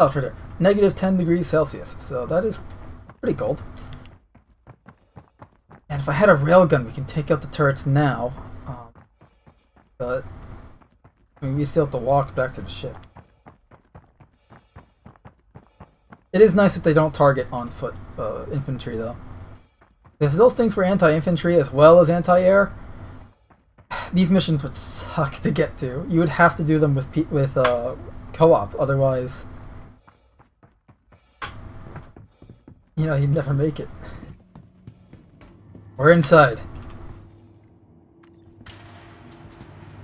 Oh, for sure. Negative 10 degrees Celsius. So that is pretty cold. And if I had a railgun, we can take out the turrets now. Um, but I mean, we still have to walk back to the ship. It is nice that they don't target on foot uh, infantry, though. If those things were anti-infantry as well as anti-air, these missions would suck to get to. You would have to do them with with uh, co-op, otherwise, you know, you'd never make it. We're inside.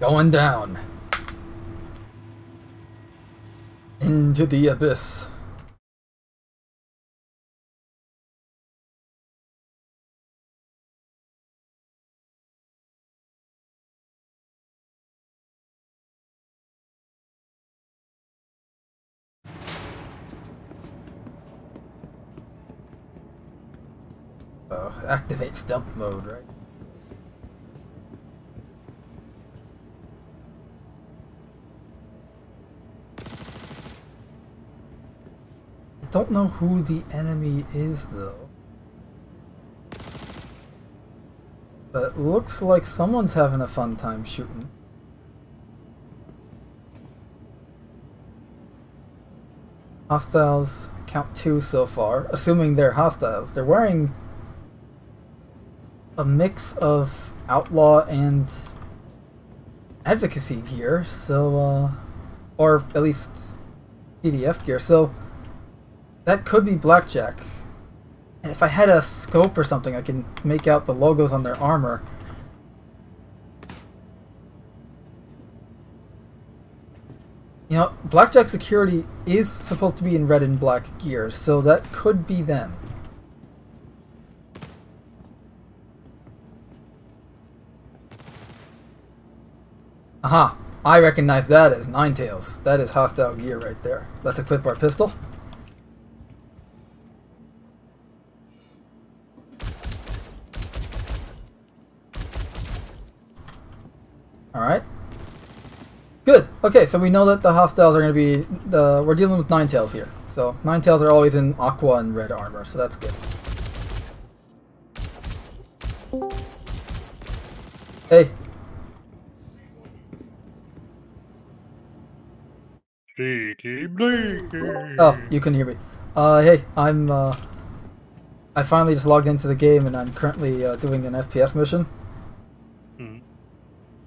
Going down. Into the abyss. Uh, activate stealth mode, right? I don't know who the enemy is, though. But looks like someone's having a fun time shooting. Hostiles count two so far, assuming they're hostiles. They're wearing a mix of outlaw and advocacy gear, so, uh, or at least PDF gear, so that could be Blackjack. And if I had a scope or something, I can make out the logos on their armor. You know, Blackjack Security is supposed to be in red and black gear, so that could be them. Aha! I recognize that as NineTails. That is hostile gear right there. Let's equip our pistol. Alright. Good. Okay, so we know that the hostiles are going to be... the We're dealing with NineTails here. So, NineTails are always in aqua and red armor, so that's good. Hey, Oh, you can hear me. Uh, hey, I'm, uh, I finally just logged into the game and I'm currently uh, doing an FPS mission. Hmm.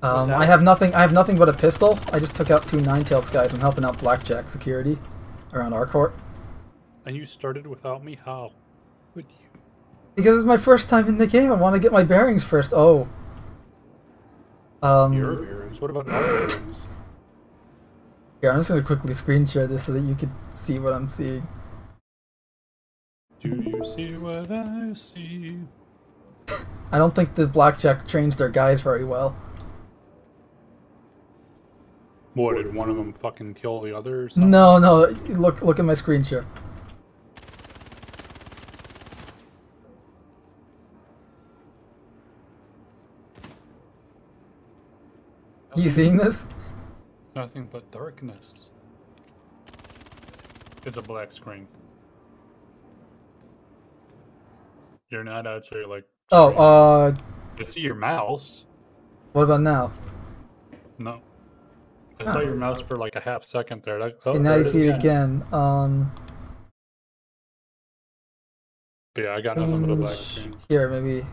Um, I have nothing, I have nothing but a pistol. I just took out two NineTails guys. I'm helping out Blackjack security around our court. And you started without me? How? Would you? Because it's my first time in the game. I want to get my bearings first. Oh. Um, Your bearings? What about our bearings? Here, I'm just gonna quickly screen share this so that you can see what I'm seeing. Do you see what I see? I don't think the blackjack trains their guys very well. What did one of them fucking kill the others? No, no. Look, look at my screen share. You seeing this? Nothing but darkness. It's a black screen. You're not actually like. Oh, uh. I see your mouse. What about now? No. I saw your mouse for like a half second there. oh, and now you see it again. Um. yeah, I got nothing but a black screen. Here, maybe.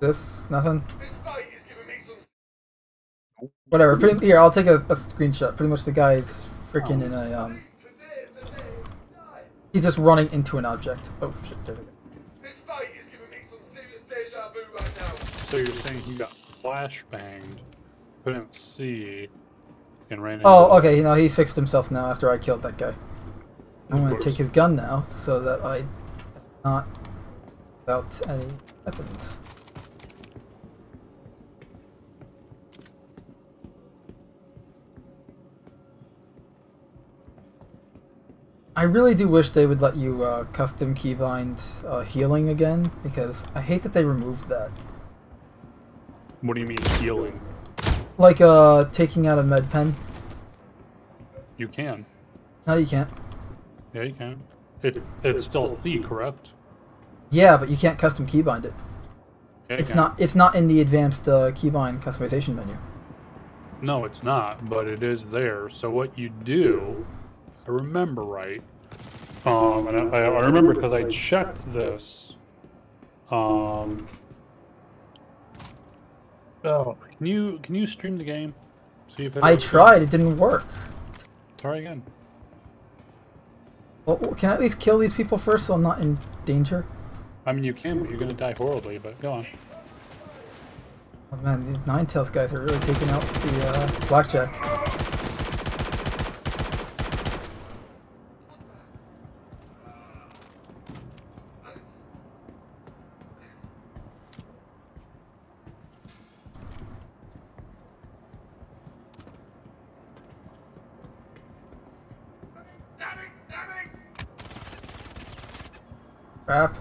This? Nothing? Whatever. Pretty, here, I'll take a, a screenshot. Pretty much the guy is freaking in a um. He's just running into an object. Oh shit! There we go. So you're saying he got flashbanged, couldn't see, and ran. Oh, okay. You know he fixed himself now after I killed that guy. I'm gonna take his gun now so that I not without any weapons. I really do wish they would let you uh, custom keybind uh, healing again, because I hate that they removed that. What do you mean healing? Like uh, taking out a med pen. You can. No, you can't. Yeah, you can. It it's still C, correct? Yeah, but you can't custom keybind it. Yeah, it's can. not. It's not in the advanced uh, keybind customization menu. No, it's not, but it is there. So what you do, I remember right, um, and I, I remember because I checked this. Um. Oh, can you can you stream the game? See if I tried. It didn't work. Try again. Well, can I at least kill these people first so I'm not in danger? I mean, you can, but you're gonna die horribly, but go on. Oh man, these Nine-Tails guys are really taking out the uh, Blackjack. Crap.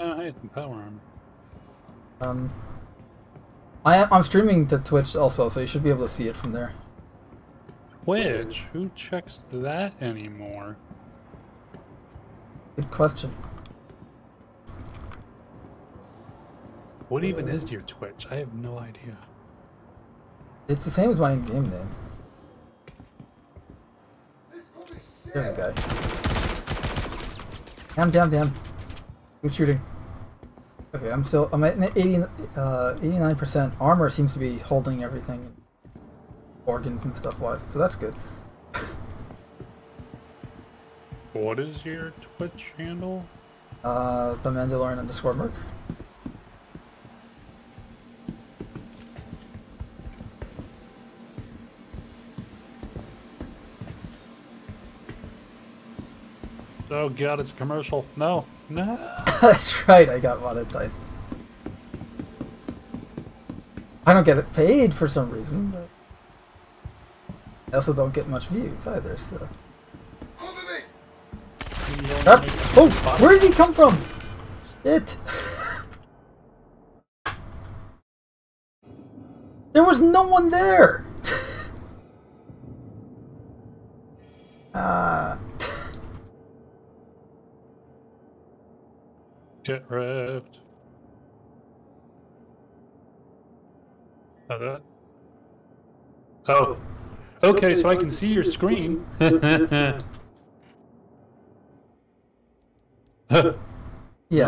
Uh, I had some power on. Um, I am, I'm streaming to Twitch also, so you should be able to see it from there. Twitch? Who checks that anymore? Good question. What even is your Twitch? I have no idea. It's the same as my in-game name. There's a guy. Damn, damn, damn. Who's shooting? Okay, I'm still, I'm at 80, uh, 89%. Armor seems to be holding everything. Organs and stuff wise, so that's good. what is your Twitch handle? Uh, the Mandalorian underscore Merc. Oh god, it's a commercial. No, no. That's right, I got monetized. I don't get it paid for some reason, but I also don't get much views either, so. Oh, where did he come from? Shit. there was no one there. Uh. Get wrecked. that? Oh. Okay, so I can see your screen. yeah,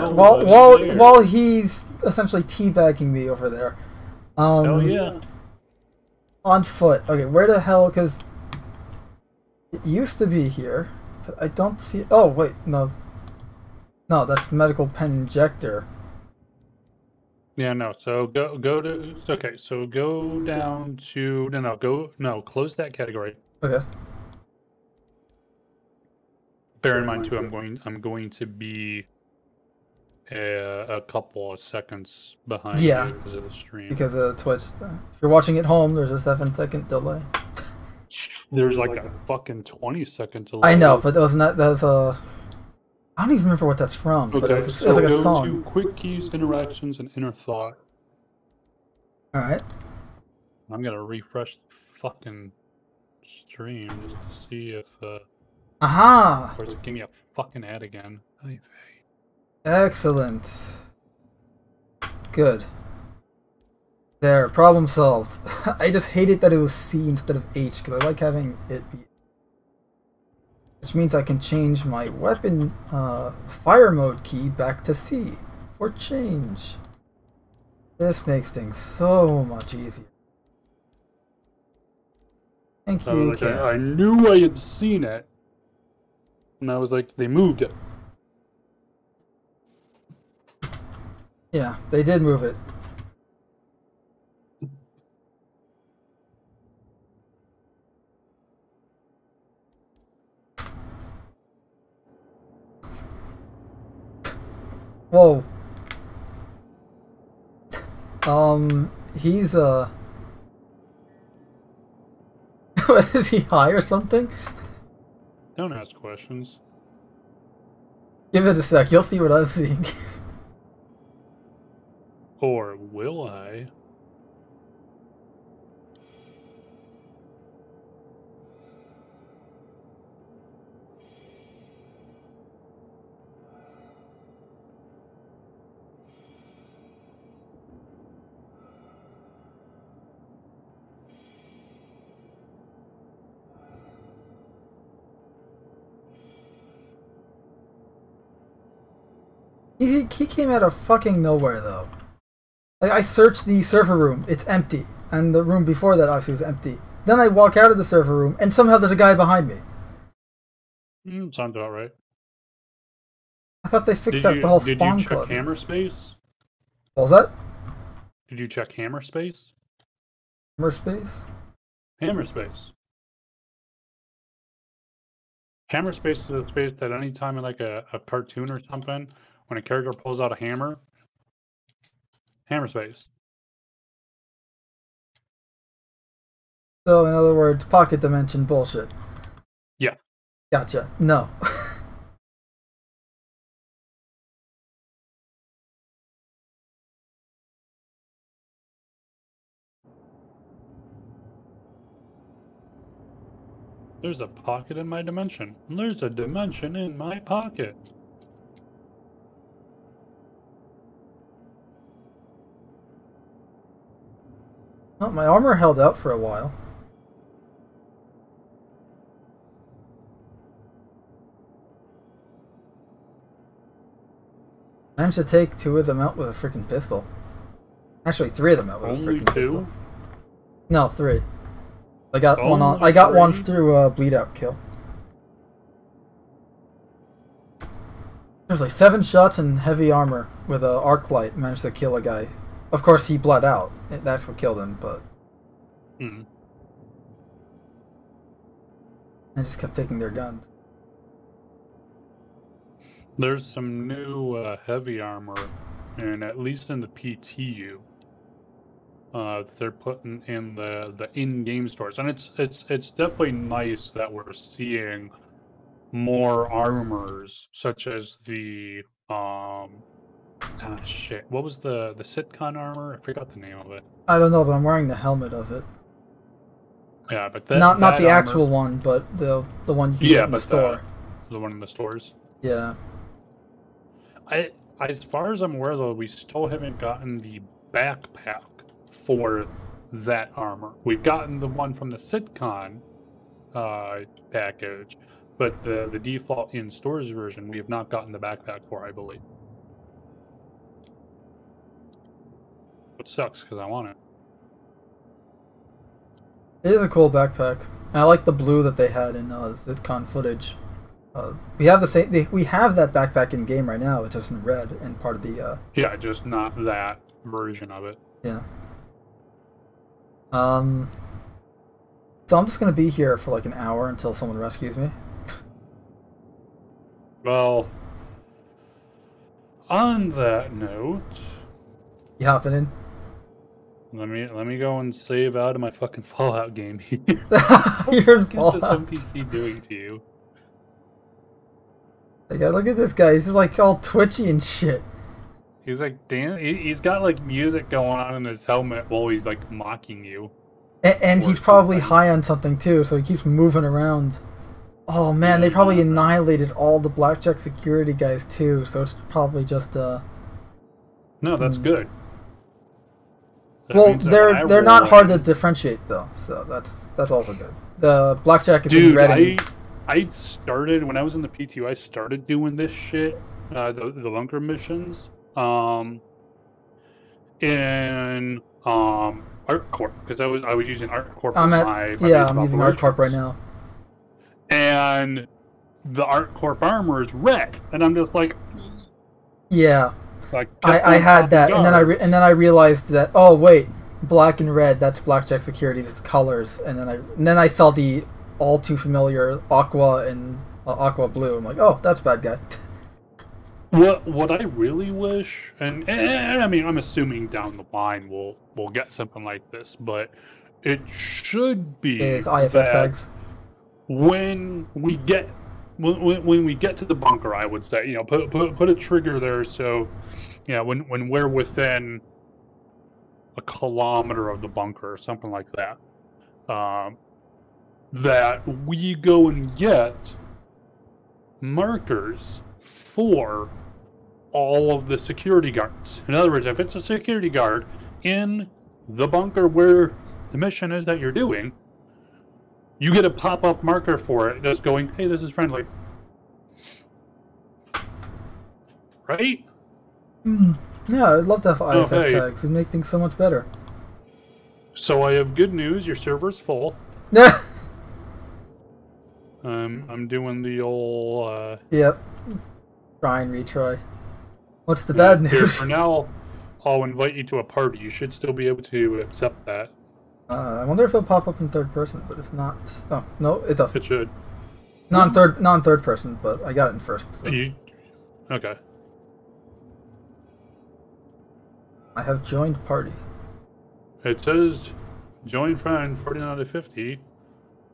while while while he's essentially teabagging me over there. Um, oh yeah. On foot. Okay, where the hell? Because it used to be here, but I don't see. Oh wait, no. No, that's medical pen injector. Yeah, no. So go go to okay. So go down to no no go no close that category. Okay. Bear in mind too, I'm going I'm going to be a, a couple of seconds behind yeah, because of the stream. Because of Twitch. If you're watching at home, there's a seven second delay. There's like a fucking twenty second delay. I know, but that was not that's a uh, I don't even remember what that's from. Okay, but it was, so it was like a song. To quick keys, interactions, and inner thought. All right. I'm gonna refresh the fucking stream just to see if. Uh, Aha! Or is it give me a fucking ad again? Excellent. Good. There, problem solved. I just hated that it was C instead of H because I like having it be which means I can change my weapon uh, fire mode key back to C for change. This makes things so much easier. Thank you, like, I, I knew I had seen it, and I was like, they moved it. Yeah, they did move it. Whoa. Um, he's, uh... Is he high or something? Don't ask questions. Give it a sec, you'll see what I'm seeing. or will I? He he came out of fucking nowhere though. Like I searched the server room, it's empty, and the room before that obviously was empty. Then I walk out of the server room, and somehow there's a guy behind me. Mm, sounds about right. I thought they fixed did that you, the whole did spawn Did you check hammer space? What was that? Did you check hammer space? Hammer space? Hammer space. Hammer space is a space that any time in like a, a cartoon or something, when a character pulls out a hammer, hammer space. So, in other words, pocket dimension bullshit. Yeah. Gotcha. No. There's a pocket in my dimension. There's a dimension in my pocket. Well, my armor held out for a while. I Managed to take two of them out with a freaking pistol. Actually, three of them out with Only a freaking pistol. No, three. I got Only one on. I got three? one through a bleed out kill. There's like seven shots in heavy armor with a Arclight. Managed to kill a guy. Of course, he bled out. That's what killed him. But hmm. I just kept taking their guns. There's some new uh, heavy armor, and at least in the PTU, uh, they're putting in the the in-game stores, and it's it's it's definitely nice that we're seeing more armors, such as the um. Ah, shit. What was the the CitCon armor? I forgot the name of it. I don't know, but I'm wearing the helmet of it. Yeah, but that, not not that the armor... actual one, but the the one you yeah, get in the store. The, the one in the stores. Yeah. I, as far as I'm aware, though, we still haven't gotten the backpack for that armor. We've gotten the one from the CitCon uh, package, but the the default in stores version, we have not gotten the backpack for, I believe. It sucks because I want it. It is a cool backpack. And I like the blue that they had in uh, CitCon footage. Uh, we have the same. They, we have that backpack in game right now. It's just in red and part of the. Uh, yeah, just not that version of it. Yeah. Um. So I'm just gonna be here for like an hour until someone rescues me. well, on that note, you hopping in? Let me let me go and save out of my fucking Fallout game here. You're in Fallout. What's this NPC doing to you? Like, look at this guy. He's like all twitchy and shit. He's like, damn. He's got like music going on in his helmet while he's like mocking you. And, and he's probably something. high on something too, so he keeps moving around. Oh man, they probably annihilated all the blackjack security guys too, so it's probably just uh. No, that's hmm. good. That well, they're they're not hard to differentiate though, so that's that's also good. The blackjack is Dude, in red. I, I started when I was in the PTU. I started doing this shit, uh, the the bunker missions, um, in um art corp because I was I was using art corp. I'm at my, my yeah, I'm using art corp right now. And the art corp armor is red, and I'm just like, yeah. Like I, I had that, and then I re- and then I realized that oh wait, black and red that's Blackjack Securities colors, and then I and then I saw the all too familiar aqua and uh, aqua blue. I'm like, oh, that's bad guy. What what I really wish, and, and, I mean, I'm assuming down the line we'll we'll get something like this, but it should be is IFF tags. When we get when, when we get to the bunker, I would say, you know, put put put a trigger there, so know, when when we're within a kilometer of the bunker or something like that. Um, that we go and get markers for all of the security guards. In other words, if it's a security guard in the bunker where the mission is that you're doing, you get a pop-up marker for it just going, hey, this is friendly. Right? Mm. Yeah, I'd love to have IFF oh, hey. tags. It'd make things so much better. So I have good news. Your server's full. Yeah. um, I'm doing the old. Uh... Yep. Try and retry. What's the bad news? Here, for now, I'll invite you to a party. You should still be able to accept that. Uh, I wonder if it'll pop up in third person, but if not, oh no, it doesn't. It should. Non third, non third person, but I got it in first. So. You, okay. I have joined party. It says join friend 49 out of 50.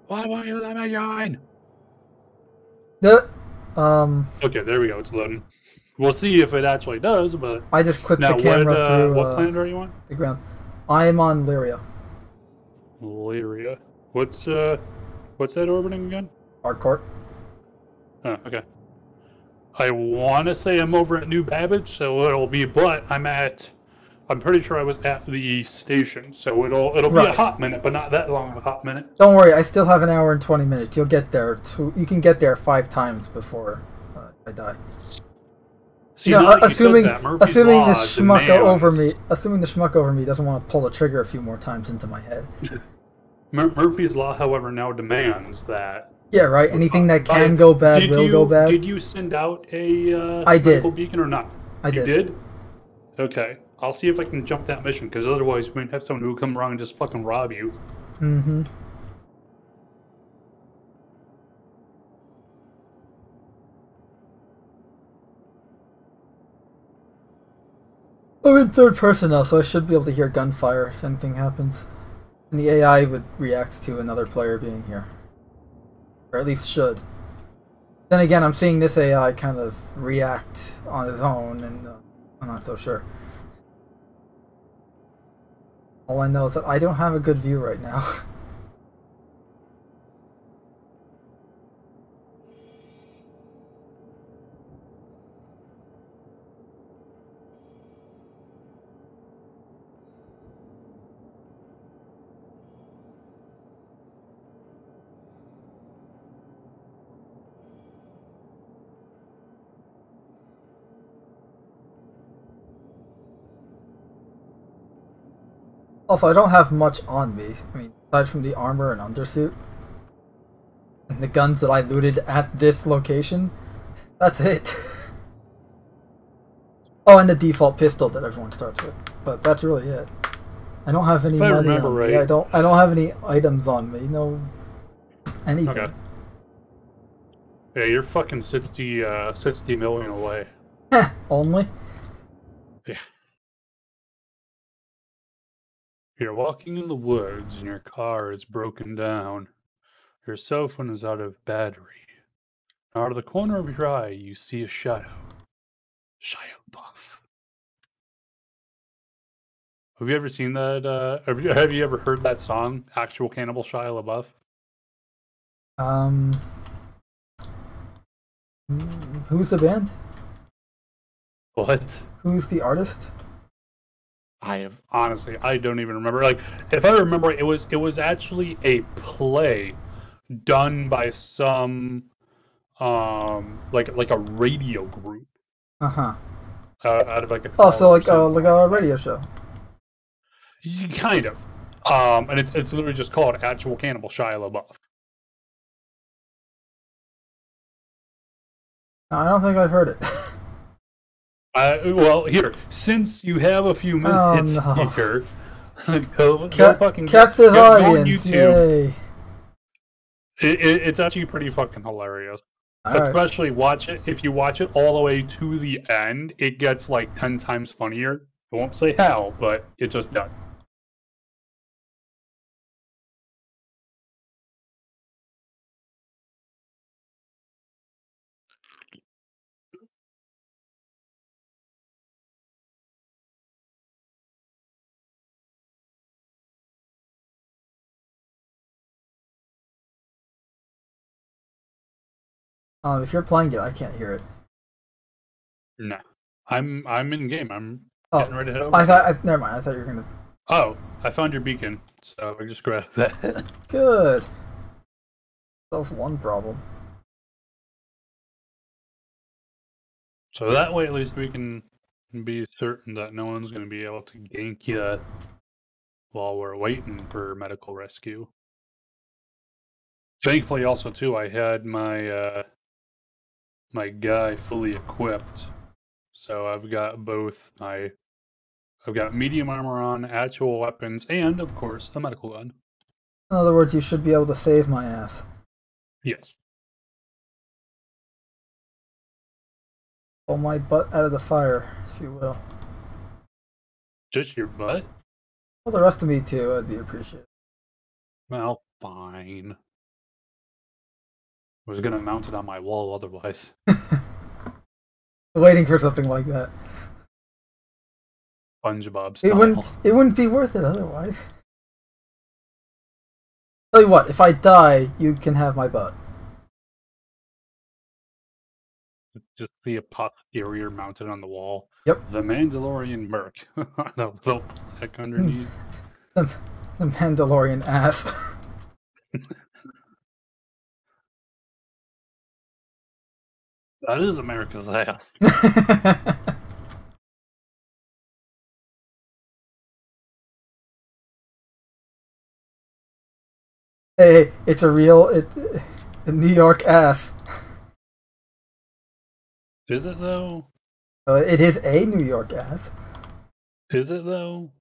Why won't you let me join? The, um. Okay, there we go. It's loading. We'll see if it actually does, but. I just clicked now, the camera what, uh, through. What uh, planet are you on? The ground. I am on Lyria. Lyria. What's uh, what's that orbiting again? ArcCorp. Oh, okay. I want to say I'm over at New Babbage, so it'll be, but I'm at I'm pretty sure I was at the station, so it'll it'll right. be a hot minute, but not that long of a hot minute. Don't worry, I still have an hour and twenty minutes. You'll get there. To, you can get there five times before uh, I die. See, you know, assuming that, assuming the schmuck over me, assuming the schmuck over me doesn't want to pull the trigger a few more times into my head. Mur Murphy's law, however, now demands that. Yeah, right. Anything that can go bad will you, go bad. Did you send out a uh, I did. beacon or not? I you did. did. Okay. I'll see if I can jump that mission, because otherwise we might have someone who would come around and just fucking rob you. Mm-hmm. I'm in third person now, so I should be able to hear gunfire if anything happens. And the AI would react to another player being here. Or at least should. Then again, I'm seeing this AI kind of react on his own, and uh, I'm not so sure. All I know is that I don't have a good view right now. Also, I don't have much on me. I mean, aside from the armor and undersuit. And the guns that I looted at this location. That's it. oh, and the default pistol that everyone starts with. But that's really it. I don't have any if money on right. me. I don't I don't have any items on me. No anything. Okay. Yeah, you're fucking 60, uh, 60 million away. Only? Yeah. You're walking in the woods and your car is broken down. Your cell phone is out of battery. Out of the corner of your eye, you see a shadow. Shia Buff. Have you ever seen that? Uh, have, you, have you ever heard that song, Actual Cannibal Shia LaBeouf? Um, who's the band? What? Who's the artist? I have honestly, I don't even remember. Like, if I remember, it was it was actually a play done by some, um, like like a radio group. Uh-huh. Uh Out of like a. Oh, so like uh, like a radio show. Kind of, um, and it's it's literally just called Actual Cannibal Shia LaBeouf. I don't think I've heard it. Uh, well, here, since you have a few minutes oh, no. here, go, Ke- fucking captive go, audience. Go Yay. It, it, it's actually pretty fucking hilarious. All Especially right. watch it if you watch it all the way to the end, it gets like ten times funnier. I won't say how, but it just does. Um, if you're playing it, I can't hear it. No, I'm I'm in game. I'm oh, getting ready to head over. I thought. I, never mind. I thought you were gonna. Oh, I found your beacon, so I just grabbed that. Good. That's one problem. So that way, at least we can be certain that no one's going to be able to gank you while we're waiting for medical rescue. Thankfully, also too, I had my uh, my guy fully equipped, so I've got both my I've got medium armor on, actual weapons, and of course a medical gun. In other words, you should be able to save my ass. Yes. Pull my butt out of the fire, if you will. Just your butt? Well, the rest of me too. I'd be appreciated. Well, fine. I was gonna mount it on my wall otherwise. Waiting for something like that. SpongeBob style. It wouldn't. It wouldn't be worth it otherwise. Tell you what, if I die, you can have my butt. Just be a posterior mounted on the wall. Yep. The Mandalorian Merc. on a little plaque underneath. the, the Mandalorian ass. That is America's ass. hey, it's a real it, a New York ass. Is it though? Uh, it is a New York ass. Is it though?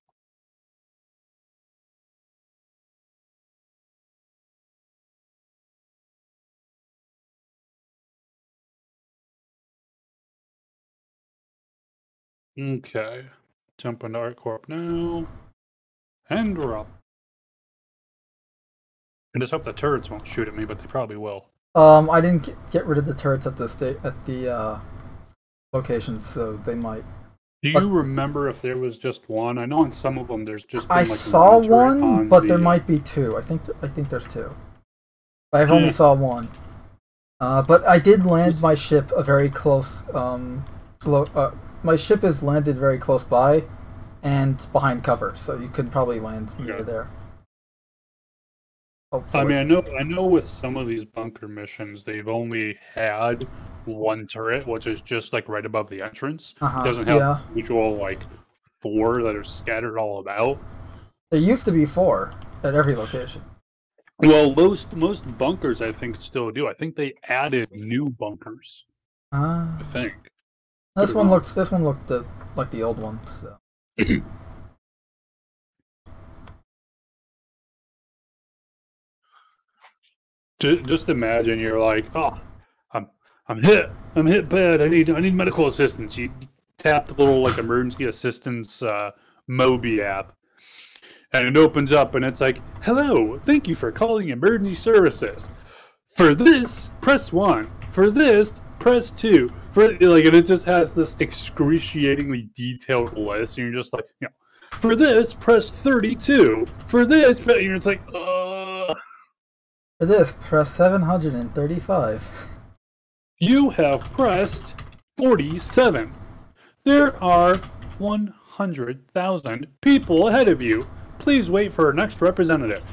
Okay. Jump into ArcCorp now. And we're up. I just hope the turrets won't shoot at me, but they probably will. Um, I didn't get, get rid of the turrets at the state at the uh, location, so they might. Do you remember if there was just one? I know in some of them there's just. Been, I like saw one, but the, there might be two. I think I think there's two. I've only hmm. saw one. Uh, but I did land my ship a very close. Um, lo- uh, my ship is landed very close by, and behind cover, so you could probably land okay. near there. Hopefully. I mean, I know, I know. With some of these bunker missions, they've only had one turret, which is just like right above the entrance. Uh-huh. It doesn't have yeah. usual like four that are scattered all about. There used to be four at every location. Well, most most bunkers I think still do. I think they added new bunkers. Uh, I think. This one looks. This one looked like the old one. So. just imagine you're like, oh, I'm I'm hit, I'm hit bad. I need I need medical assistance. You tap the little like emergency assistance uh, Moby app, and it opens up, and it's like, hello, thank you for calling emergency services. For this, press one. For this, press two. For like, and it just has this excruciatingly detailed list, and you're just like, you know, for this, press 32. For this, and it's like, uh. For this, press 735. You have pressed 47. There are 100,000 people ahead of you. Please wait for our next representative.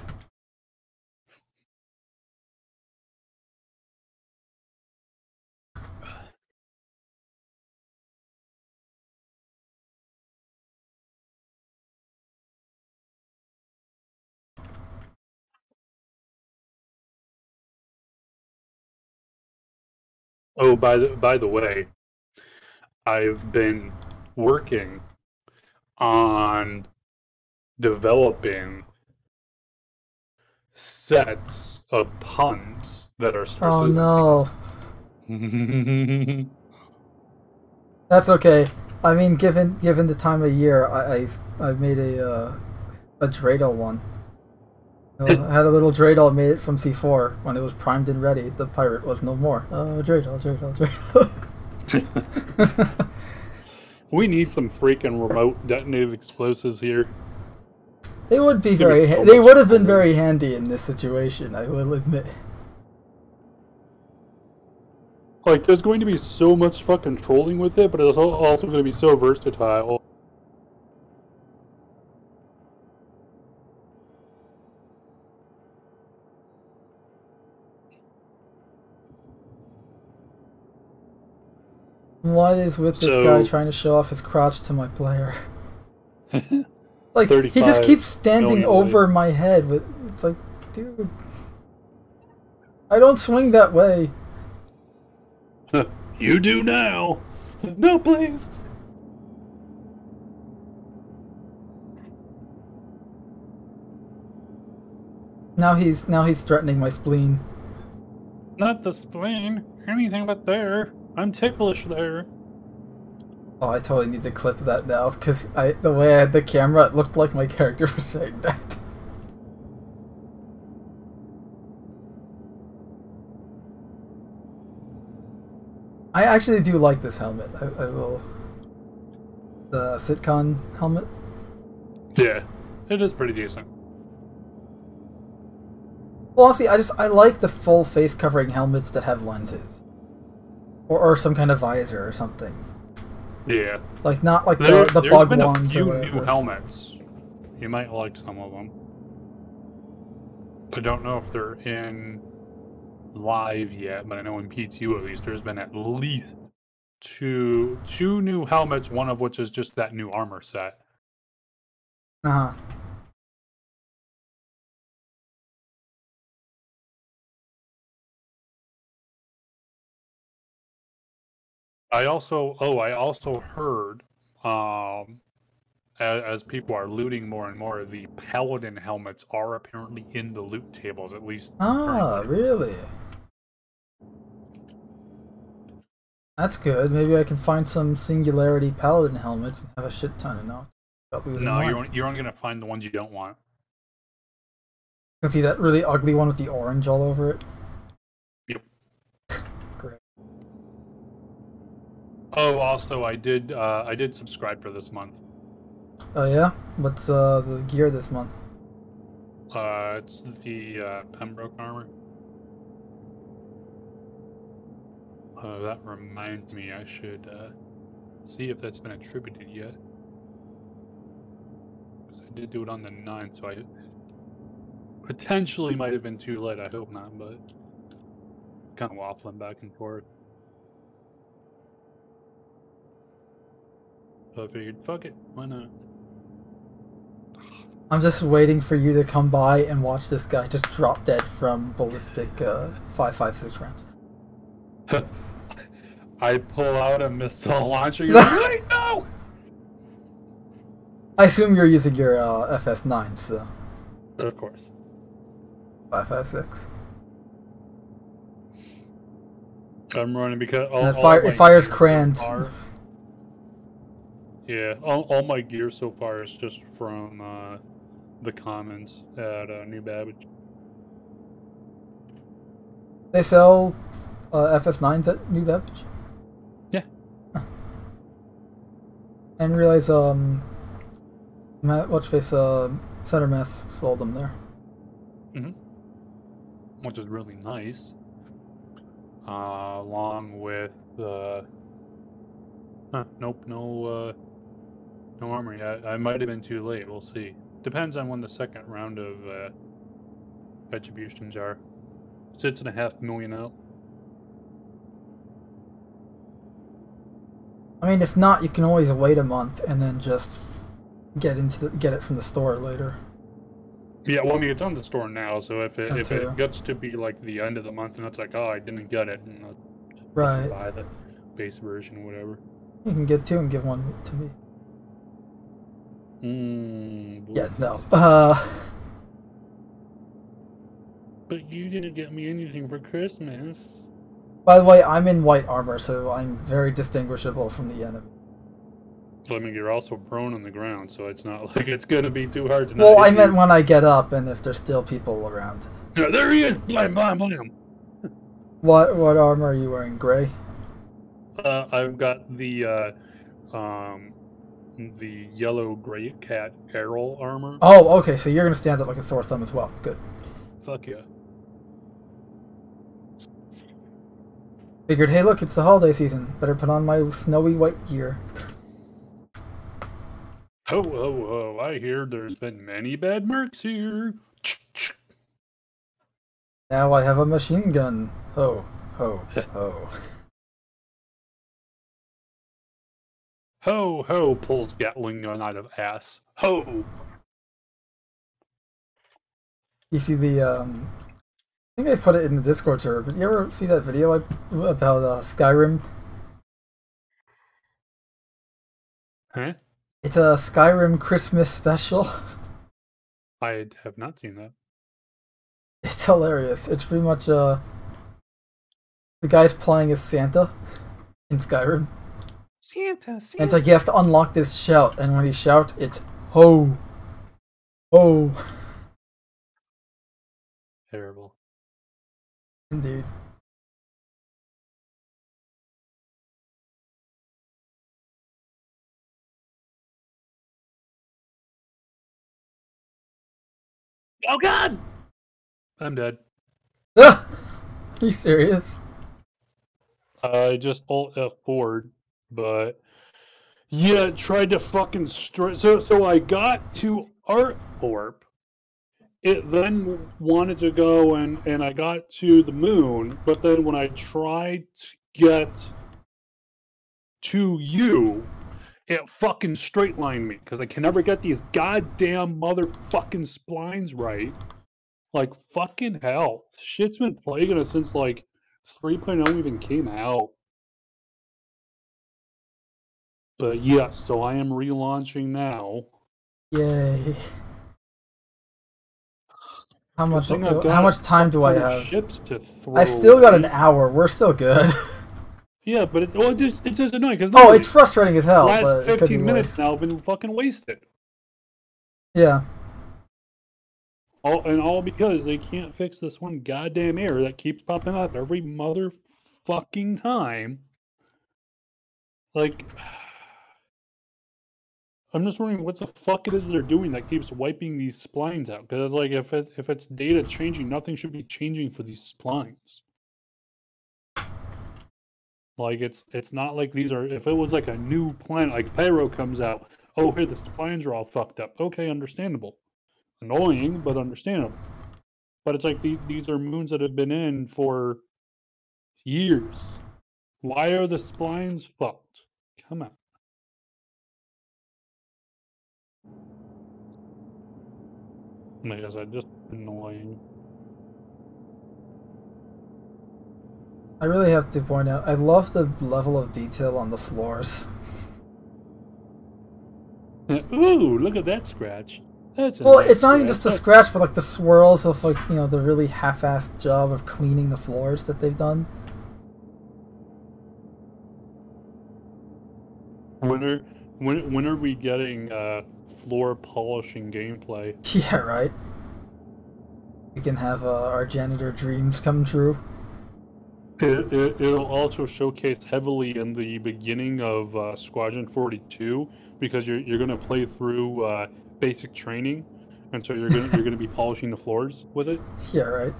Oh, by the by the way, I've been working on developing sets of puns that are. Oh no. That's okay. I mean, given given the time of year, I I, I made a uh, a Dreidel one. I had a little Dreidel made it from C4 when it was primed and ready. The pirate was no more. Oh, Dreidel, Dreidel, Dreidel. we need some freaking remote detonated explosives here. They would be very. So they would have been very handy in this situation. I will admit. Like, there's going to be so much fucking trolling with it, but it's also going to be so versatile. What is with this so, guy trying to show off his crotch to my player? like he just keeps standing over my head with it's like, dude. I don't swing that way. you do now. No, please. Now he's now he's threatening my spleen. Not the spleen. Anything but there. I'm ticklish there. Oh, I totally need to clip that now because I the way I had the camera, it looked like my character was saying that. I actually do like this helmet. I, I will. The CitCon helmet. Yeah, it is pretty decent. Well, honestly, I just I like the full face covering helmets that have lenses, or or some kind of visor or something. Yeah. Like not like there, the the bug been ones. A few new helmets. You might like some of them. I don't know if they're in live yet, but I know in P2 at least there's been at least two two new helmets, one of which is just that new armor set. Uh huh. I also oh I also heard um as, as, people are looting more and more, the paladin helmets are apparently in the loot tables at least. Ah, currently. really? That's good. Maybe I can find some Singularity Paladin helmets and have a shit ton of them. No, you're, you're only going to find the ones you don't want. If you that really ugly one with the orange all over it. Yep. Great. Oh, also, I did uh, I did subscribe for this month. Oh yeah, what's uh, the gear this month? Uh, it's the uh, Pembroke armor. Uh, that reminds me, I should uh, see if that's been attributed yet. Because I did do it on the 9th, so I potentially might have been too late. I hope not, but kind of waffling back and forth. So I figured, fuck it, why not? I'm just waiting for you to come by and watch this guy just drop dead from ballistic uh, 5.56 rounds. I pull out a missile launcher. You're like, wait, no! I assume you're using your uh, FS9, so. Of course. 556. I'm running because all, all fire, it fires crayons. Yeah, all, all my gear so far is just from uh, the commons at uh, New Babbage. They sell uh, FS9s at New Babbage? Yeah. And realize um, Matt, what's face uh, Center Mass sold them there. Mm-hmm. Which is really nice. Uh, along with uh, huh, nope, no, uh, no armory. I, I might have been too late. We'll see. Depends on when the second round of uh, attributions are. Six and a half million out. I mean, if not, you can always wait a month and then just get into the, get it from the store later. Yeah, well, I mean, it's on the store now, so if it if it gets to be like the end of the month and it's like, oh, I didn't get it, and I'll right, buy the base version or whatever. You can get two and give one to me. Mm, yeah, no. Uh. But you didn't get me anything for Christmas. By the way, I'm in white armor, so I'm very distinguishable from the enemy. I mean, you're also prone on the ground, so it's not like it's gonna be too hard to. Well, I meant you. when I get up, and if there's still people around. Yeah, there he is! Blam, blam, blam. What what armor are you wearing? Gray. Uh, I've got the uh, um, the yellow gray cat arrow armor. Oh, okay. So you're gonna stand up like a sore thumb as well. Good. Fuck yeah. Figured, hey, look, it's the holiday season. Better put on my snowy white gear. Ho, ho, ho. I hear there's been many bad mercs here. Now I have a machine gun. Ho, ho, ho. Ho ho pulls Gatling gun out of ass. Ho. You see the um, I think they put it in the Discord server. But you ever see that video about uh, Skyrim? Huh? It's a Skyrim Christmas special. I have not seen that. It's hilarious. It's pretty much uh the guy's playing as Santa in Skyrim. Santa, Santa. And it's like he has to unlock this shout, and when he shouts, it's ho, ho. Terrible. Indeed. Oh God! I'm dead. Ah! Are you serious? I just alt F forward, but yeah, tried to fucking stri- so so I got to Art Orp. It then wanted to go and and I got to the moon, but then when I tried to get to you, it fucking straight lined me because I can never get these goddamn motherfucking splines right. Like fucking hell, shit's been plaguing us since like 3.0 even came out. But yes, so I am relaunching now. Yay. How much how much time do I have? Ships to throw I still got an hour. We're still good. yeah, but it's oh, well, it's just it's just annoying because oh, it's frustrating as hell. Last fifteen minutes now have been fucking wasted. Yeah. All and all because they can't fix this one goddamn error that keeps popping up every motherfucking time. Like. I'm just wondering what the fuck it is they're doing that keeps wiping these splines out. Because it's like if it, if it's data changing, nothing should be changing for these splines. Like it's it's not like these are. If it was like a new planet, like Pyro comes out, oh here the splines are all fucked up. Okay, understandable. Annoying, but understandable. But it's like these these are moons that have been in for years. Why are the splines fucked? Come on. Like I said, just annoying. I really have to point out, I love the level of detail on the floors. Ooh, look at that scratch. That's well, nice it's not even just a scratch, but like the swirls of like you know the really half-assed job of cleaning the floors that they've done. When are when when are we getting uh, floor polishing gameplay? Yeah, right. We can have uh, our janitor dreams come true. It, it, it'll also showcase heavily in the beginning of uh, Squadron 42 because you're you're gonna play through uh, basic training, and so you're gonna you're gonna be polishing the floors with it. Yeah, right.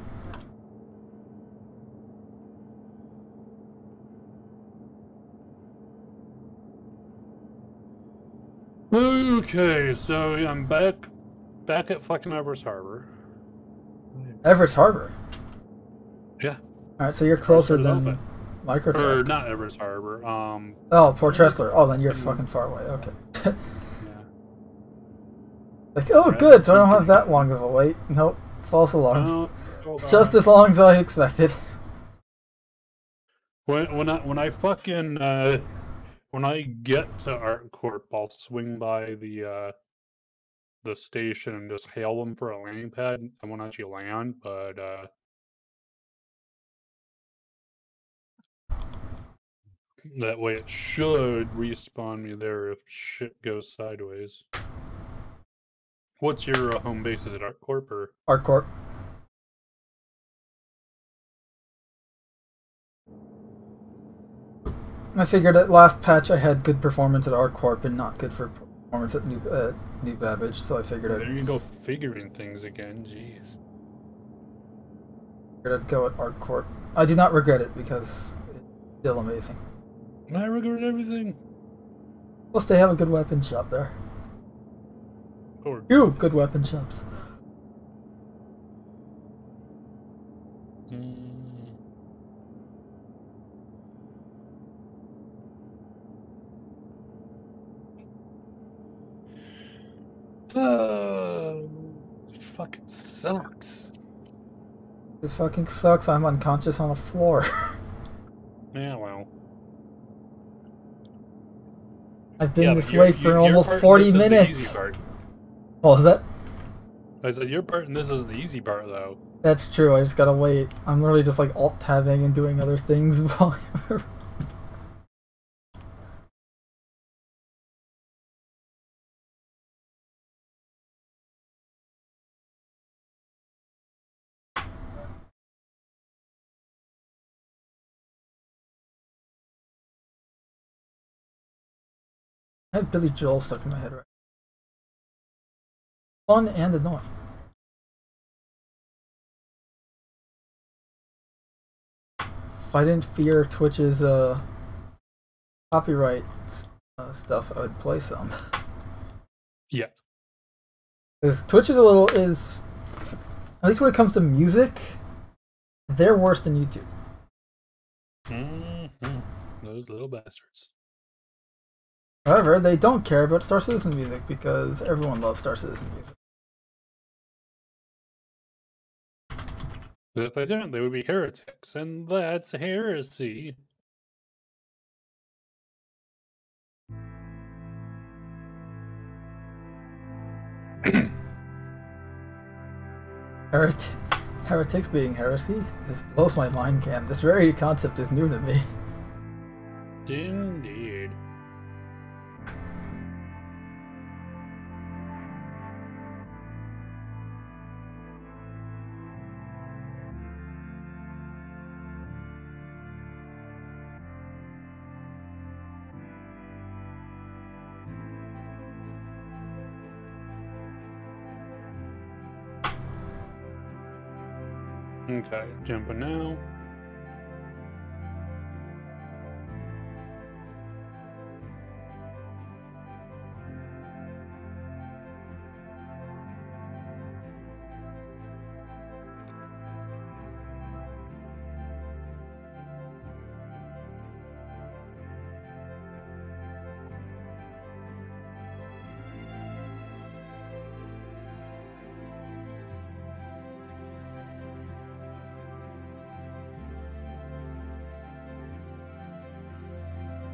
Okay, so I'm back back at fucking Everus Harbor. Everus Harbor. Yeah. All right, so you're closer than Microtech. Or not Everus Harbor. Um. Oh, Port Tressler. Oh, then you're fucking far away. Okay. Yeah. like, oh, Right. good. So I don't have that long of a wait. Nope. False alarm. Hold it's just on. as long as I expected. When when I when I fucking uh when I get to ArcCorp, I'll swing by the uh the station and just hail them for a landing pad. I won't actually land, but uh that way it should respawn me there if shit goes sideways. What's your uh, home base? Is it ArcCorp or? Hardcore. I figured at last patch I had good performance at ArcCorp and not good for performance at New uh, New Babbage, so I figured I'd, There you go, figuring things again. Jeez. figured I'd go at ArcCorp. I do not regret it because it's still amazing. I regret everything. Plus, they have a good weapon shop there. Or Two good weapon shops. Uh, fucking sucks. This fucking sucks. I'm unconscious on the floor. yeah, well. I've been yeah, this way for you, almost 40 minutes. Oh, is that? I said your part and this is the easy part, though. That's true. I just gotta wait. I'm literally just like alt tabbing and doing other things while. I have Billy Joel stuck in my head right. Fun and annoying. If I didn't fear Twitch's uh, copyright uh, stuff, I would play some. yeah. Because Twitch is a little is, at least when it comes to music, they're worse than YouTube. Mm-hmm. Those little bastards. However, they don't care about Star Citizen music because everyone loves Star Citizen music. If they didn't, they would be heretics, and that's heresy. Heret- heretics being heresy? This blows my mind, Cam. This very concept is new to me. Indeed. Jumping now.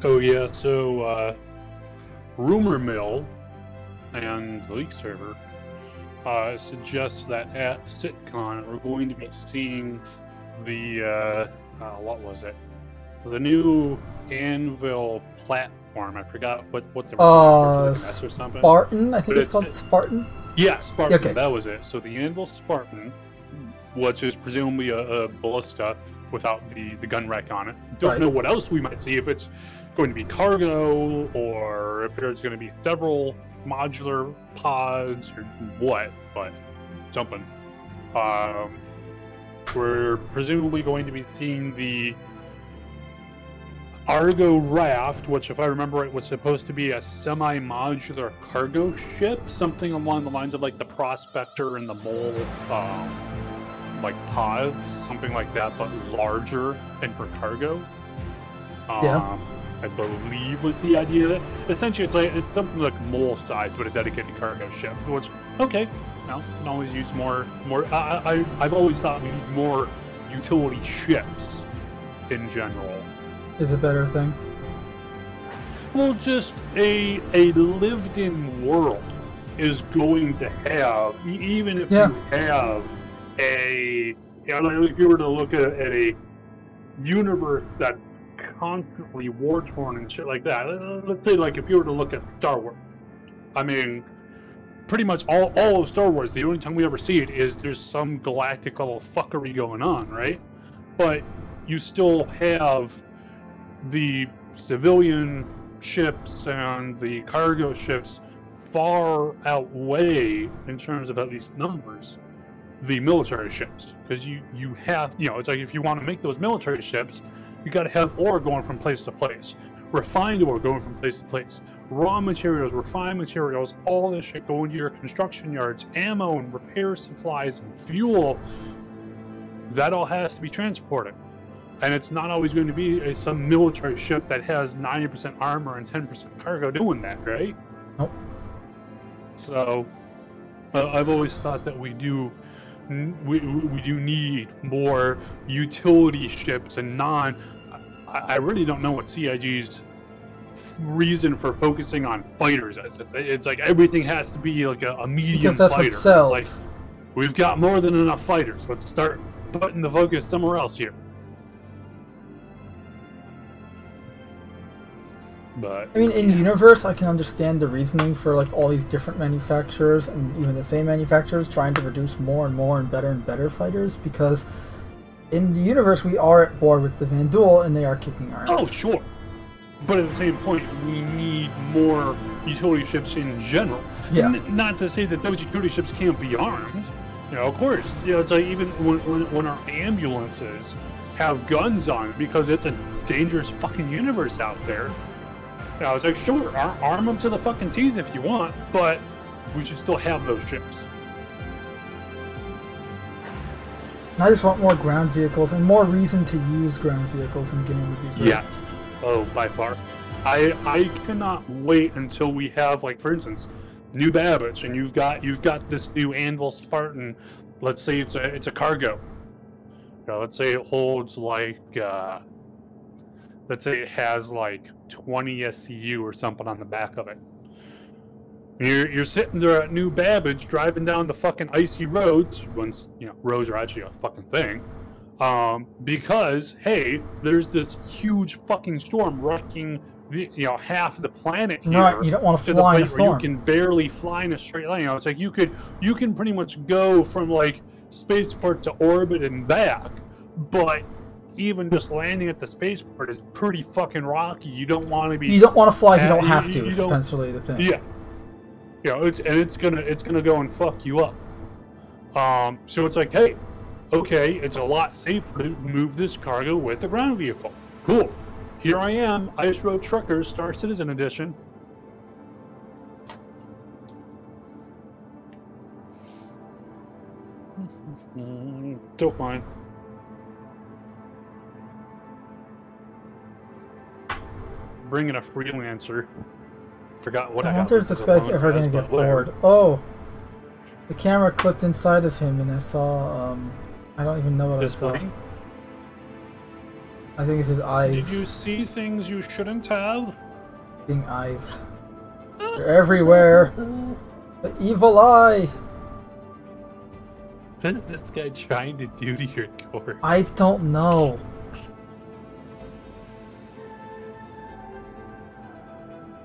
Oh yeah, so uh, rumor mill and the leak server uh, suggests that at CitCon we're going to be seeing the uh, uh, what was it? The new Anvil platform. I forgot what what the uh, Spartan. I think it's, it's, called Spartan. Yeah, Spartan. Okay. That was it. So the Anvil Spartan, which is presumably a, a ballista without the the gun rack on it. Don't right. know what else we might see if it's going to be cargo or if there's going to be several modular pods or what, but something. Um, we're presumably going to be seeing the Argo Raft, which, if I remember right, was supposed to be a semi modular cargo ship, something along the lines of like the Prospector and the Mole, um, like pods, something like that, but larger and for cargo. Um, yeah. I believe was the idea. That essentially, it's, like, it's something like mole size, but a dedicated cargo ship. Which, okay, now can always use more. More. I, I I've always thought we need more utility ships in general. Is a better thing. Well, just a a lived-in world is going to have, even if yeah. you have a, if you were to look at, at a universe that constantly war torn and shit like that. Let's say, like, if you were to look at Star Wars, I mean, pretty much all, all of Star Wars, the only time we ever see it is there's some galactic level fuckery going on, right? But you still have the civilian ships and the cargo ships far outweigh, in terms of at least numbers, the military ships. Because you, you have, you know, it's like if you want to make those military ships, you got to have ore going from place to place, refined ore going from place to place, raw materials, refined materials, all this shit going to your construction yards, ammo and repair supplies and fuel. That all has to be transported. And it's not always going to be a, some military ship that has 90% armor and 10% cargo doing that, right? Nope. So, uh, I've always thought that we do we, we do need more utility ships and non. I, I really don't know what CIG's reason for focusing on fighters is. It's, it's like everything has to be like a, a medium because that's fighter. What sells. It's like we've got more than enough fighters. Let's start putting the focus somewhere else here. But I mean, in the universe, I can understand the reasoning for like all these different manufacturers and even the same manufacturers trying to produce more and more and better and better fighters because in the universe we are at war with the Vanduul and they are kicking our oh, ass. Oh, sure. But at the same point, we need more utility ships in general. Yeah. N- not to say that those utility ships can't be armed. You know, of course. You know, it's like even when, when, when our ambulances have guns on because it's a dangerous fucking universe out there. You know, it's like, sure, arm them to the fucking teeth if you want, but we should still have those ships. I just want more ground vehicles and more reason to use ground vehicles in game great. Oh, by far. I I cannot wait until we have like for instance, new Babbage and you've got you've got this new Anvil Spartan. Let's say it's a it's a cargo. You know, let's say it holds like uh, let's say it has like 20 SCU or something on the back of it. You're, you're sitting there at New Babbage driving down the fucking icy roads, once, you know, roads are actually a fucking thing. Um, because, hey, there's this huge fucking storm wrecking the, you know, half the planet here. Right, you don't want to fly in a storm. you can barely fly in a straight line. You know, it's like you could, you can pretty much go from like spaceport to orbit and back, but even just landing at the spaceport is pretty fucking rocky. You don't want to be. You don't want to fly. If you don't have to. Is essentially the thing. Yeah. Yeah, it's and it's gonna it's gonna go and fuck you up. Um, so it's like, hey, okay, it's a lot safer to move this cargo with a ground vehicle. Cool. Here I am, Ice Road Truckers, Star Citizen Edition. Don't mind. Bringing a freelancer. Forgot what I, I wonder if this guy's ever going to get bored. Oh, the camera clipped inside of him, and I saw. Um, I don't even know what this I saw. I think it's his eyes. Did you see things you shouldn't have? Being eyes. They're everywhere. The evil eye. What is this guy trying to do to your corpse? I don't know.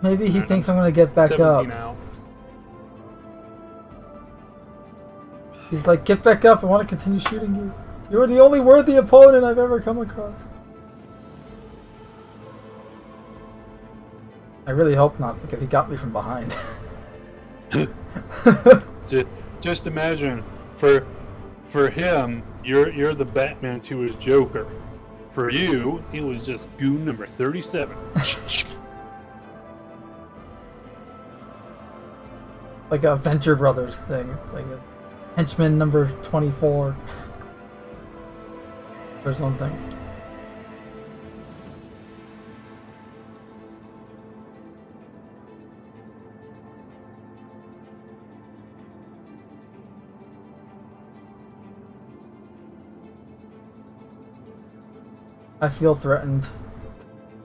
Maybe he thinks I'm gonna get back up. Now. He's like, get back up, I want to continue shooting you. You're the only worthy opponent I've ever come across. I really hope not, because he got me from behind. just, imagine, for for him, you're you're the Batman to his Joker. For you, he was just goon number 37. like a Venture Brothers thing. Like a henchman number 24 or something. I feel threatened.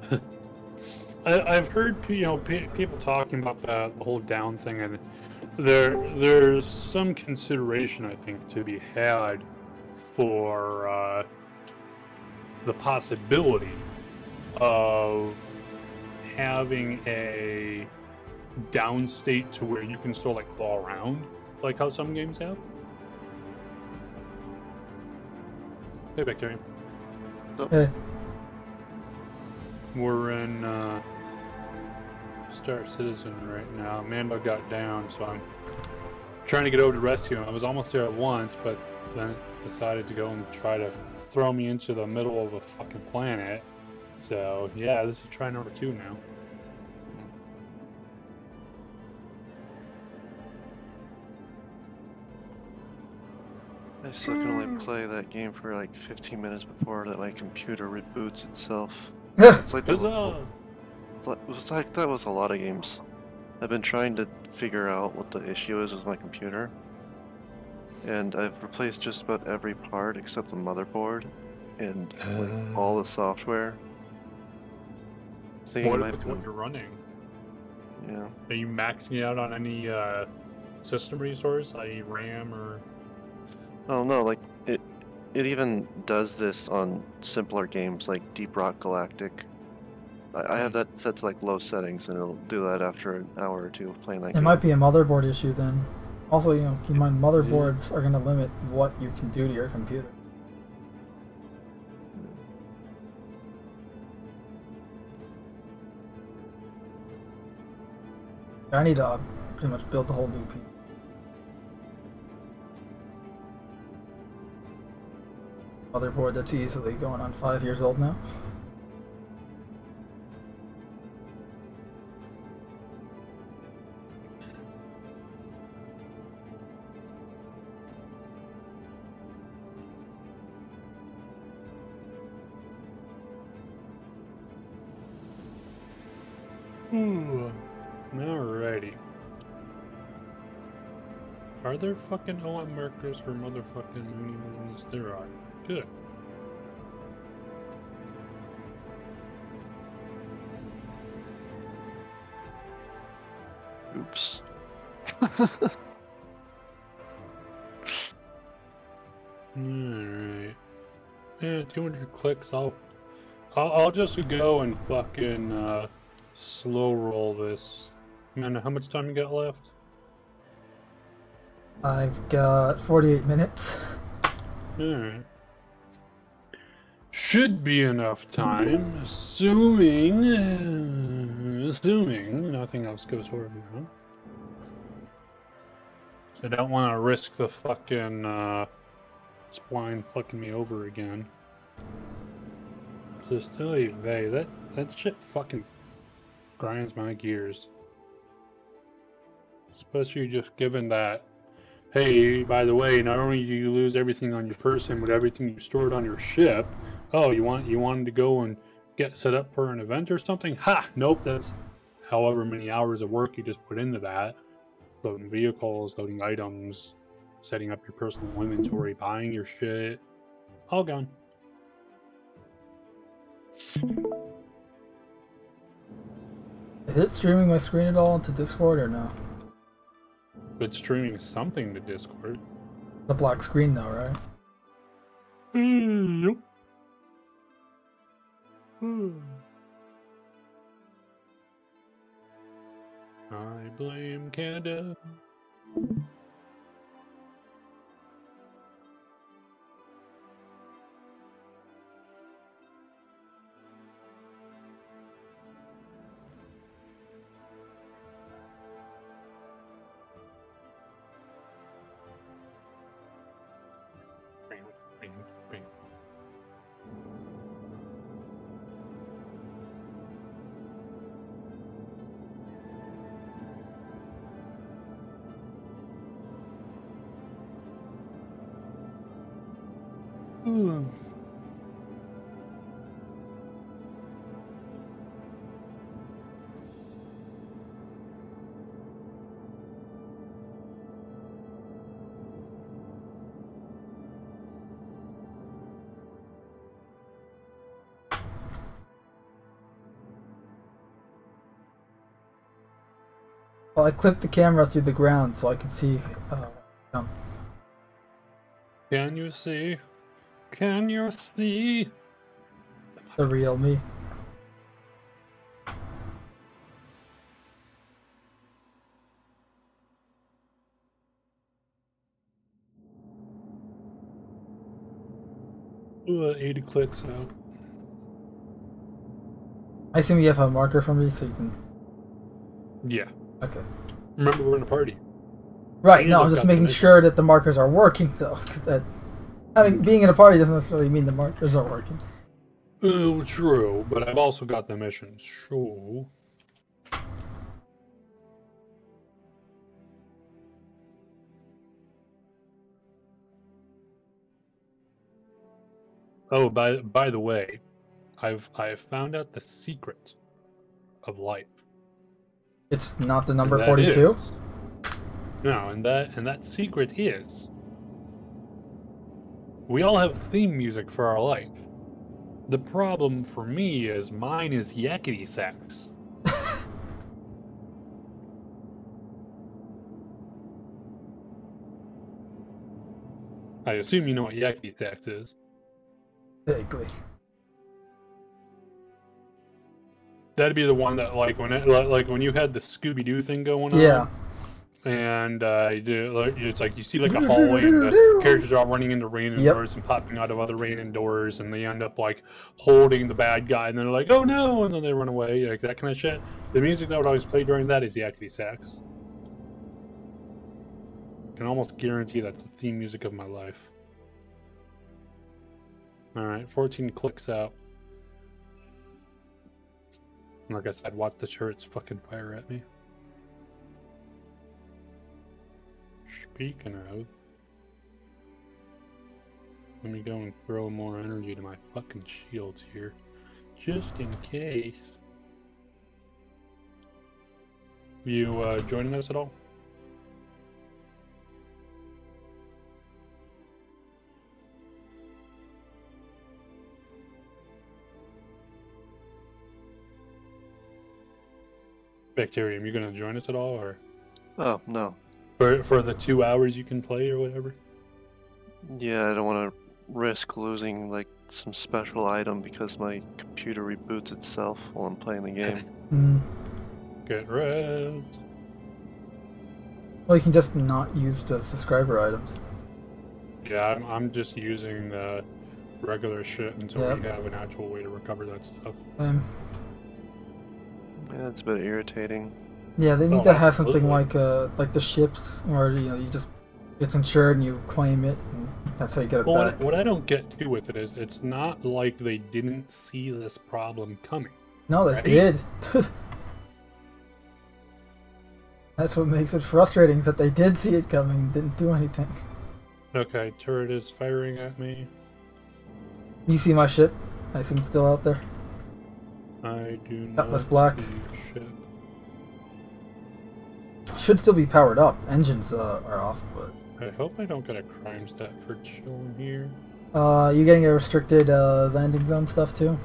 I, have heard you know people talking about the whole down thing, and there there's some consideration I think to be had for uh, the possibility of having a down state to where you can still like fall around, like how some games have. Hey, Bacterium. Hey. We're in. Uh, Star Citizen right now. Mando got down, so I'm trying to get over to rescue him. I was almost there at once, but then decided to go and try to throw me into the middle of a fucking planet. So, yeah, this is try number two now. I still can only play that game for like 15 minutes before that my computer reboots itself. it's like the, uh, it was like that was a lot of games. I've been trying to figure out what the issue is with my computer. and I've replaced just about every part except the motherboard and like all the software. What if what you're running? Yeah. Are you maxing out on any uh, system resource, i.e., RAM or? Oh no, like it. It even does this on simpler games like Deep Rock Galactic. I, I have that set to like low settings, and it'll do that after an hour or two of playing that. It game. might be a motherboard issue then. Also, you know, keep in mind motherboards are going to limit what you can do to your computer. I need to uh, pretty much build the whole new piece. Motherboard that's easily going on five years old now. Ooh. Alrighty. Are there fucking OM markers for motherfucking Mooney Moons? There are. Good. Oops. Alright. Yeah, 200 clicks. I'll, I'll, I'll just go and fucking uh, slow roll this. Man, how much time you got left? I've got 48 minutes. Alright. Should be enough time, assuming, assuming nothing else goes horribly wrong. I don't want to risk the fucking uh, spline fucking me over again. Just tell you, hey, that that shit fucking grinds my gears. Especially just given that, hey, by the way, not only do you lose everything on your person, but everything you stored on your ship. Oh, you want you wanted to go and get set up for an event or something? Ha! Nope, that's however many hours of work you just put into that. Loading vehicles, loading items, setting up your personal inventory, buying your shit. All gone. Is it streaming my screen at all to Discord or no? It's streaming something to Discord. The black screen though, right? Mm, yep. Hmm. I blame Canada. Well, I clipped the camera through the ground so I could see. Uh, um, Can you see? Can you see? the real me. Uh, 80 clicks out. I assume you have a marker for me so you can. Yeah. Okay. Remember, we're in a party. Right. No, I'm just making sure that the markers are working though. that, I mean, being in a party doesn't necessarily mean the markers are working. Oh, true, but I've also got the missions. Sure. Oh, by by the way, I've I've found out the secret of life. It's not the number 42. No, and that and that secret is We all have theme music for our life. The problem for me is mine is yakety sax. I assume you know what yakety sax is. Vaguely. That'd be the one that, like, when it, like when you had the Scooby Doo thing going on. Yeah. And uh, it's like you see like a hallway, and the characters are all running into rain and yep. doors and popping out of other rain and doors, and they end up like holding the bad guy, and then they're like, "Oh no!" and then they run away, like that kind of shit. The music that would always play during that is yakety sax. I can almost guarantee that's the theme music of my life. Alright, 14 clicks out. Like I said, watch the turrets fucking fire at me. Speaking of, let me go and throw more energy to my fucking shields here. Just in case. You uh, joining us at all? Bacterium, you gonna join us at all, or? Oh no. For for the two hours you can play or whatever. Yeah, I don't want to risk losing like some special item because my computer reboots itself while I'm playing the game. Mm. Get rest. Well, you can just not use the subscriber items. Yeah, I'm I'm just using the regular shit until yep. we have an actual way to recover that stuff. Um. Yeah, it's a bit irritating. Yeah, they need oh, to have something like uh like the ships where you know you just it's insured and you claim it and that's how you get it well, back. What, what I don't get too with it is it's not like they didn't see this problem coming. No, they right? did. that's what makes it frustrating is that they did see it coming and didn't do anything. Okay, turret is firing at me. You see my ship? I assume it's still out there. I do not. Atlas Black. Should still be powered up. Engines uh, are off, but. I hope I don't get a crime stat for chilling here. Uh, you getting a restricted uh, landing zone stuff too?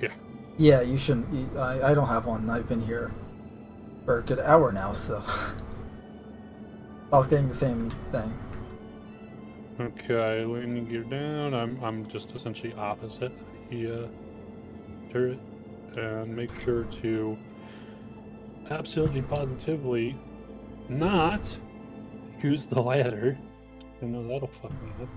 Yeah. Yeah, you shouldn't. I, I don't have one. I've been here for a good hour now, so. I was getting the same thing. Okay, landing gear down. I'm I'm just essentially opposite the uh, turret and make sure to absolutely positively not use the ladder. I know that'll fuck me up.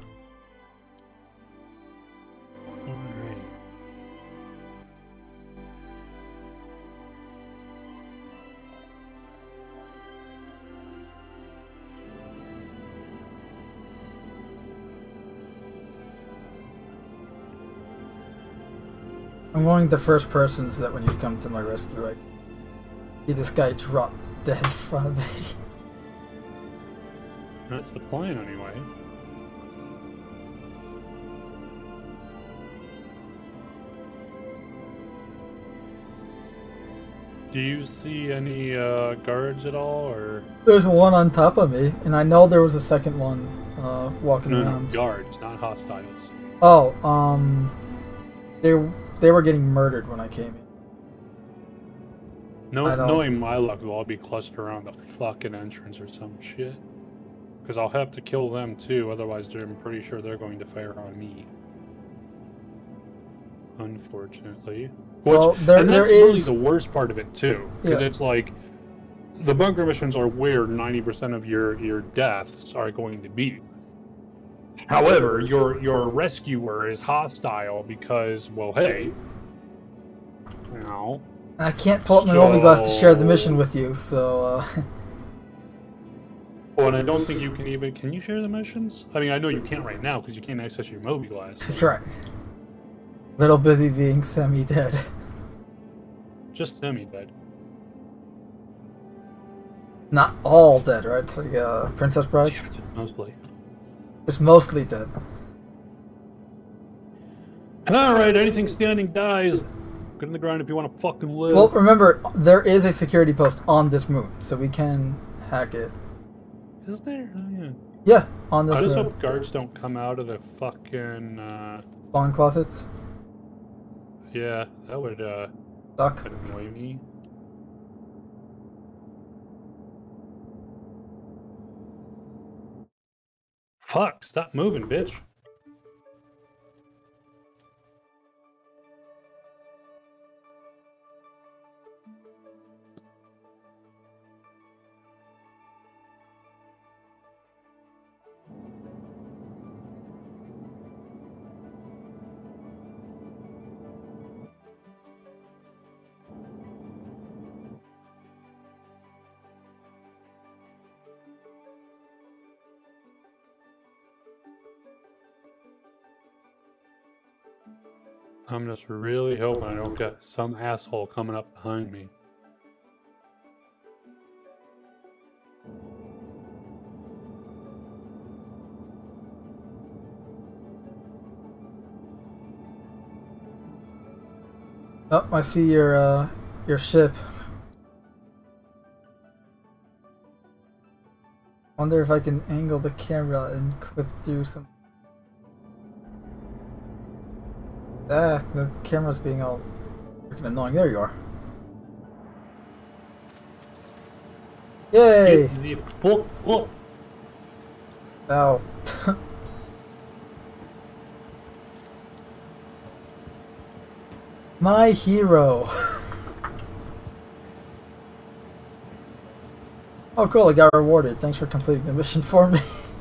I'm going the first person so that when you come to my rescue, I see this guy drop dead in front of me. That's the plan, anyway. Do you see any uh, guards at all, or? There's one on top of me, and I know there was a second one uh, walking no, around. No, guards, not hostiles. Oh, um, there they were getting murdered when I came in. No, knowing my luck, they'll all be clustered around the fucking entrance or some shit. Because I'll have to kill them too, otherwise I'm pretty sure they're going to fire on me. Unfortunately. Which, well, there, and that's there really is... the worst part of it too. Because yeah. it's like, the bunker missions are where 90% of your, your deaths are going to be. However, your your rescuer is hostile because, well, hey, you know. I can't pull up my so... glass to share the mission with you, so. Uh... Well, and I don't think you can even. Can you share the missions? I mean, I know you can't right now because you can't access your mobiGlas. That's right. Little busy being semi-dead. Just semi-dead. Not all dead, right? So, yeah, Princess Bride. Yeah, mostly. It's mostly dead. Alright, anything standing dies. Get in the ground if you want to fucking live. Well, remember, there is a security post on this moon, so we can hack it. Is there? Oh, yeah. Yeah, on this I just road. hope guards don't come out of the fucking. Uh, Spawn closets. yeah, that would uh, Suck. annoy me. Fuck! Stop moving, bitch. Really hoping I don't get some asshole coming up behind me. Oh, I see your uh, your ship. Wonder if I can angle the camera and clip through some. Ah, the camera's being all freaking annoying. There you are. Yay! Oh. Ow. My hero. oh, cool! I got rewarded. Thanks for completing the mission for me.